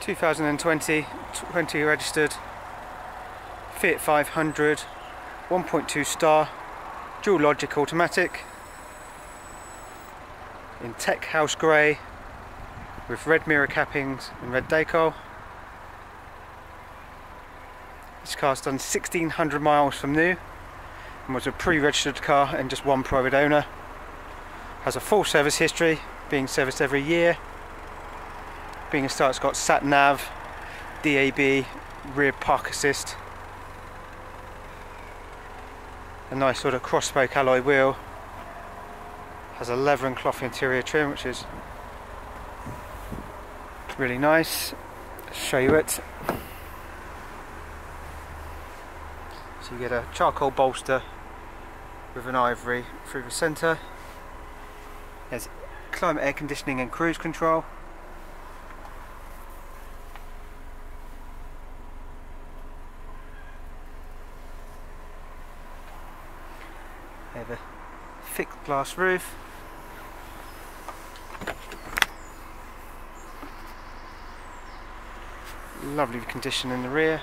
2020 20 registered Fiat 500 1.2 star Dualogic automatic in tech house grey with red mirror cappings and red decal this car's done 1600 miles from new and was a pre-registered car and just one private owner. Has a full service history being serviced every year being a Star, it's got sat nav, DAB, rear park assist, a nice sort of cross spoke alloy wheel, has a leather and cloth interior trim which is really nice. I'll show you it. So you get a charcoal bolster with an ivory through the centre. There's climate air conditioning and cruise control. They have a thick glass roof. Lovely condition in the rear.